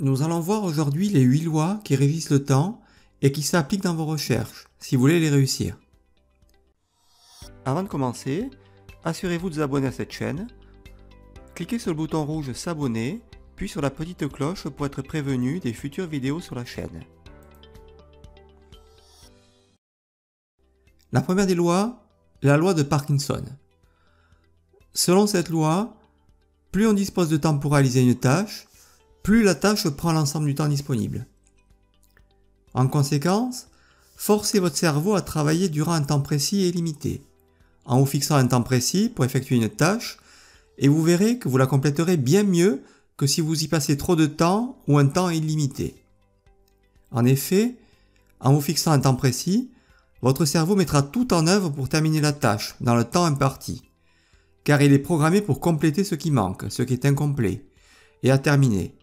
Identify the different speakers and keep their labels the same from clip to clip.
Speaker 1: Nous allons voir aujourd'hui les 8 lois qui régissent le temps et qui s'appliquent dans vos recherches, si vous voulez les réussir. Avant de commencer, assurez-vous de vous abonner à cette chaîne. Cliquez sur le bouton rouge S'abonner, puis sur la petite cloche pour être prévenu des futures vidéos sur la chaîne. La première des lois, la loi de Parkinson. Selon cette loi, plus on dispose de temps pour réaliser une tâche, plus la tâche prend l'ensemble du temps disponible. En conséquence, forcez votre cerveau à travailler durant un temps précis et limité, en vous fixant un temps précis pour effectuer une tâche, et vous verrez que vous la compléterez bien mieux que si vous y passez trop de temps ou un temps illimité. En effet, en vous fixant un temps précis, votre cerveau mettra tout en œuvre pour terminer la tâche dans le temps imparti, car il est programmé pour compléter ce qui manque, ce qui est incomplet, et à terminer.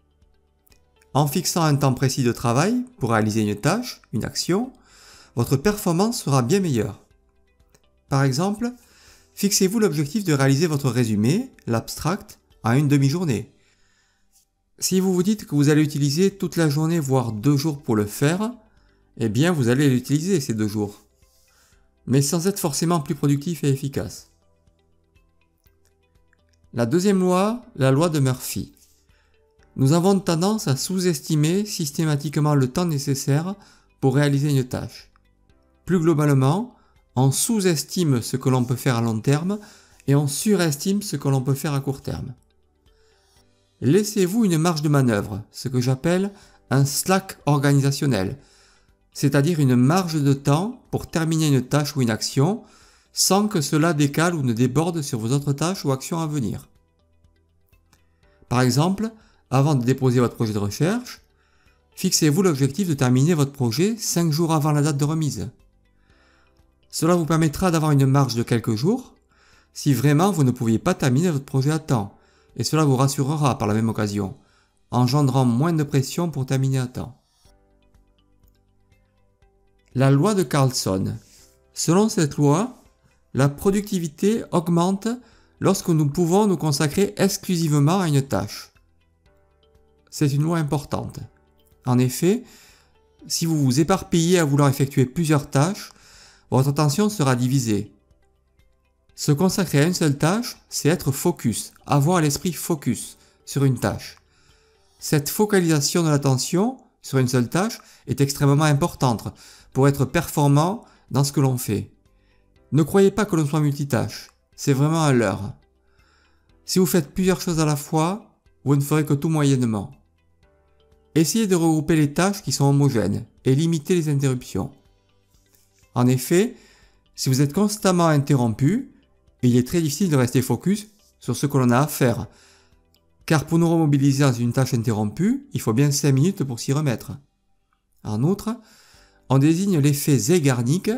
Speaker 1: En fixant un temps précis de travail pour réaliser une tâche, une action, votre performance sera bien meilleure. Par exemple, fixez-vous l'objectif de réaliser votre résumé, l'abstract, en une demi-journée. Si vous vous dites que vous allez utiliser toute la journée, voire deux jours pour le faire, eh bien vous allez l'utiliser ces deux jours. Mais sans être forcément plus productif et efficace. La deuxième loi, la loi de Murphy. Nous avons tendance à sous-estimer systématiquement le temps nécessaire pour réaliser une tâche. Plus globalement, on sous-estime ce que l'on peut faire à long terme et on surestime ce que l'on peut faire à court terme. Laissez-vous une marge de manœuvre, ce que j'appelle un slack organisationnel, c'est-à-dire une marge de temps pour terminer une tâche ou une action sans que cela décale ou ne déborde sur vos autres tâches ou actions à venir. Par exemple, avant de déposer votre projet de recherche, fixez-vous l'objectif de terminer votre projet 5 jours avant la date de remise. Cela vous permettra d'avoir une marge de quelques jours si vraiment vous ne pouviez pas terminer votre projet à temps, et cela vous rassurera par la même occasion, engendrant moins de pression pour terminer à temps. La loi de Carlson. Selon cette loi, la productivité augmente lorsque nous pouvons nous consacrer exclusivement à une tâche c'est une loi importante. En effet, si vous vous éparpillez à vouloir effectuer plusieurs tâches, votre attention sera divisée. Se consacrer à une seule tâche, c'est être focus, avoir l'esprit focus sur une tâche. Cette focalisation de l'attention sur une seule tâche est extrêmement importante pour être performant dans ce que l'on fait. Ne croyez pas que l'on soit multitâche, c'est vraiment un leurre. Si vous faites plusieurs choses à la fois, vous ne ferez que tout moyennement. Essayez de regrouper les tâches qui sont homogènes et limiter les interruptions. En effet, si vous êtes constamment interrompu, il est très difficile de rester focus sur ce que l'on a à faire. Car pour nous remobiliser dans une tâche interrompue, il faut bien 5 minutes pour s'y remettre. En outre, on désigne l'effet Zeigarnik,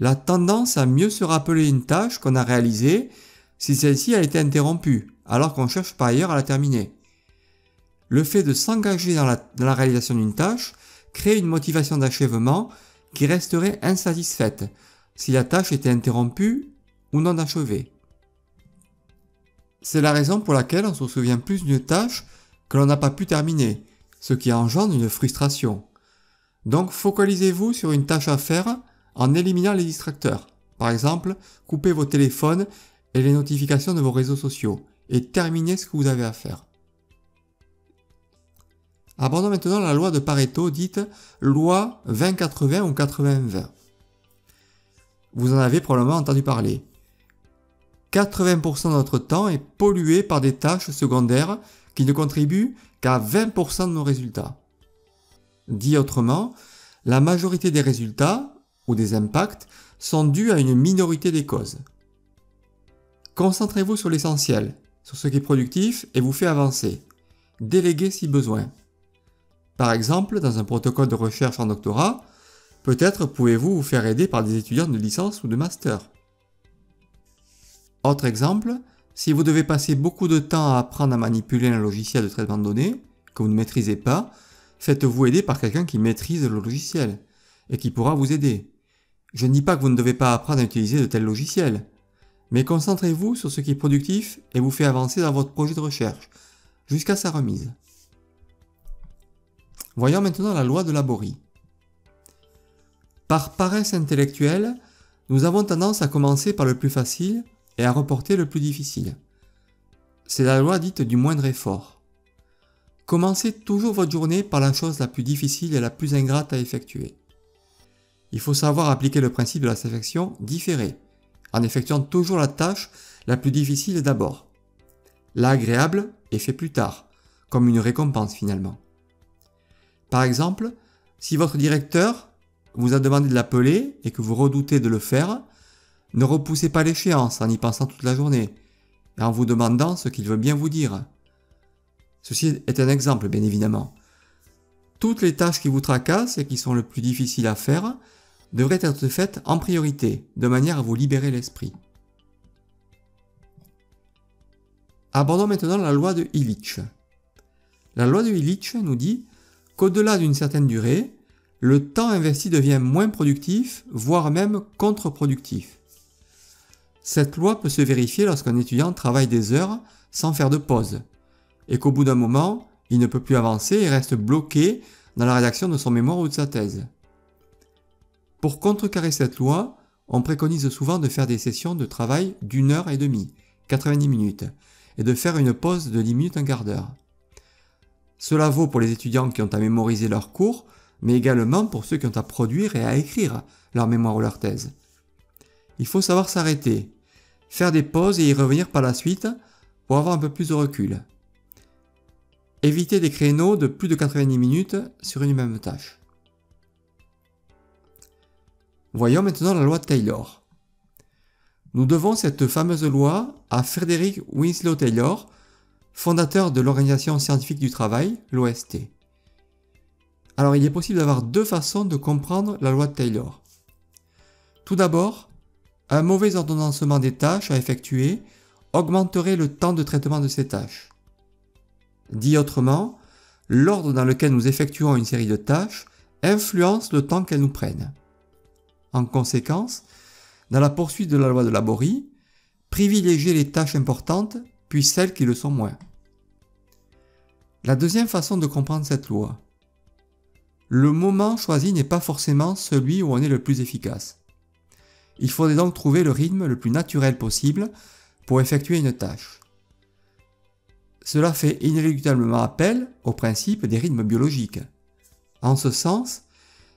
Speaker 1: la tendance à mieux se rappeler une tâche qu'on a réalisée si celle-ci a été interrompue, alors qu'on cherche par ailleurs à la terminer le fait de s'engager dans la, réalisation d'une tâche crée une motivation d'achèvement qui resterait insatisfaite si la tâche était interrompue ou non achevée. C'est la raison pour laquelle on se souvient plus d'une tâche que l'on n'a pas pu terminer, ce qui engendre une frustration. Donc focalisez-vous sur une tâche à faire en éliminant les distracteurs. Par exemple, coupez vos téléphones et les notifications de vos réseaux sociaux et terminez ce que vous avez à faire. Abordons maintenant la loi de Pareto dite loi 20-80 ou 80-20. Vous en avez probablement entendu parler. 80% de notre temps est pollué par des tâches secondaires qui ne contribuent qu'à 20% de nos résultats. Dit autrement, la majorité des résultats ou des impacts sont dus à une minorité des causes. Concentrez-vous sur l'essentiel, sur ce qui est productif et vous fait avancer. Déléguez si besoin. Par exemple, dans un protocole de recherche en doctorat, peut-être pouvez-vous vous faire aider par des étudiants de licence ou de master. Autre exemple, si vous devez passer beaucoup de temps à apprendre à manipuler un logiciel de traitement de données que vous ne maîtrisez pas, faites-vous aider par quelqu'un qui maîtrise le logiciel et qui pourra vous aider. Je ne dis pas que vous ne devez pas apprendre à utiliser de tels logiciels, mais concentrez-vous sur ce qui est productif et vous fait avancer dans votre projet de recherche, jusqu'à sa remise. Voyons maintenant la loi de Laborie. Par paresse intellectuelle, nous avons tendance à commencer par le plus facile et à reporter le plus difficile. C'est la loi dite du moindre effort. Commencez toujours votre journée par la chose la plus difficile et la plus ingrate à effectuer. Il faut savoir appliquer le principe de la sélection différée, en effectuant toujours la tâche la plus difficile d'abord. L'agréable est fait plus tard, comme une récompense finalement. Par exemple, si votre directeur vous a demandé de l'appeler et que vous redoutez de le faire, ne repoussez pas l'échéance en y pensant toute la journée et en vous demandant ce qu'il veut bien vous dire. Ceci est un exemple, bien évidemment. Toutes les tâches qui vous tracassent et qui sont le plus difficiles à faire devraient être faites en priorité, de manière à vous libérer l'esprit. Abordons maintenant la loi de Illich. La loi de Illich nous dit qu'au-delà d'une certaine durée, le temps investi devient moins productif, voire même contre-productif. Cette loi peut se vérifier lorsqu'un étudiant travaille des heures sans faire de pause, et qu'au bout d'un moment, il ne peut plus avancer et reste bloqué dans la rédaction de son mémoire ou de sa thèse. Pour contrecarrer cette loi, on préconise souvent de faire des sessions de travail d'une heure et demie, 90 minutes, et de faire une pause de 10 minutes, un quart d'heure. Cela vaut pour les étudiants qui ont à mémoriser leurs cours, mais également pour ceux qui ont à produire et à écrire leur mémoire ou leur thèse. Il faut savoir s'arrêter, faire des pauses et y revenir par la suite pour avoir un peu plus de recul. Évitez des créneaux de plus de 90 minutes sur une même tâche. Voyons maintenant la loi de Taylor. Nous devons cette fameuse loi à Frederick Winslow Taylor, fondateur de l'Organisation scientifique du travail, l'OST. Alors il est possible d'avoir deux façons de comprendre la loi de Taylor. Tout d'abord, un mauvais ordonnancement des tâches à effectuer augmenterait le temps de traitement de ces tâches. Dit autrement, l'ordre dans lequel nous effectuons une série de tâches influence le temps qu'elles nous prennent. En conséquence, dans la poursuite de la loi de Laborie, privilégier les tâches importantes puis celles qui le sont moins. La deuxième façon de comprendre cette loi. Le moment choisi n'est pas forcément celui où on est le plus efficace. Il faudrait donc trouver le rythme le plus naturel possible pour effectuer une tâche. Cela fait inéluctablement appel au principe des rythmes biologiques. En ce sens,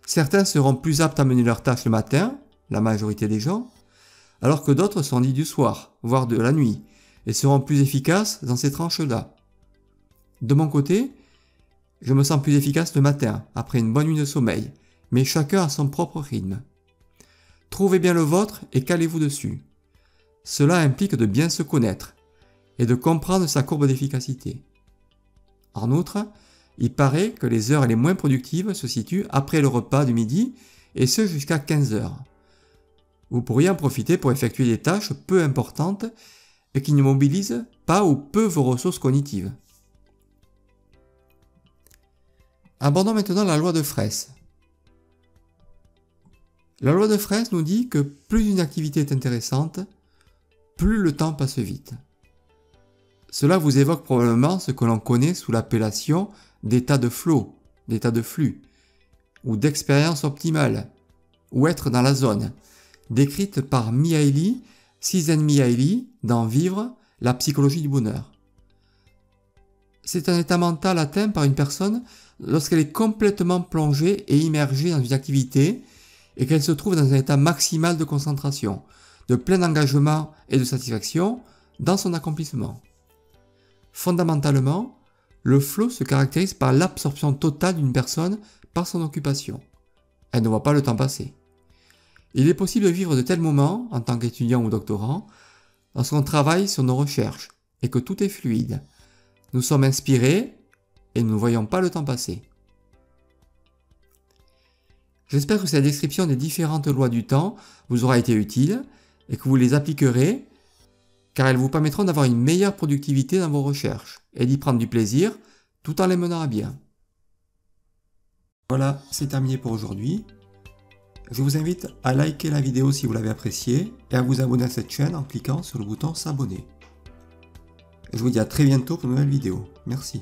Speaker 1: certains seront plus aptes à mener leurs tâches le matin, la majorité des gens, alors que d'autres sont dits du soir, voire de la nuit, et seront plus efficaces dans ces tranches-là. De mon côté, je me sens plus efficace le matin, après une bonne nuit de sommeil, mais chacun a son propre rythme. Trouvez bien le vôtre et calez-vous dessus. Cela implique de bien se connaître et de comprendre sa courbe d'efficacité. En outre, il paraît que les heures les moins productives se situent après le repas du midi et ce jusqu'à 15 heures. Vous pourriez en profiter pour effectuer des tâches peu importantes et qui ne mobilisent pas ou peu vos ressources cognitives. Abordons maintenant la loi de Fraisse. La loi de Fraisse nous dit que plus une activité est intéressante, plus le temps passe vite. Cela vous évoque probablement ce que l'on connaît sous l'appellation d'état de flow, d'état de flux, ou d'expérience optimale, ou être dans la zone, décrite par Mihaly, Csikszentmihalyi dans Vivre, la psychologie du bonheur. C'est un état mental atteint par une personne lorsqu'elle est complètement plongée et immergée dans une activité et qu'elle se trouve dans un état maximal de concentration, de plein engagement et de satisfaction dans son accomplissement. Fondamentalement, le flow se caractérise par l'absorption totale d'une personne par son occupation. Elle ne voit pas le temps passer. Il est possible de vivre de tels moments, en tant qu'étudiant ou doctorant, lorsqu'on travaille sur nos recherches et que tout est fluide. Nous sommes inspirés et nous ne voyons pas le temps passer. J'espère que cette description des différentes lois du temps vous aura été utile et que vous les appliquerez car elles vous permettront d'avoir une meilleure productivité dans vos recherches et d'y prendre du plaisir tout en les menant à bien. Voilà, c'est terminé pour aujourd'hui. Je vous invite à liker la vidéo si vous l'avez appréciée et à vous abonner à cette chaîne en cliquant sur le bouton s'abonner. Je vous dis à très bientôt pour une nouvelle vidéo. Merci.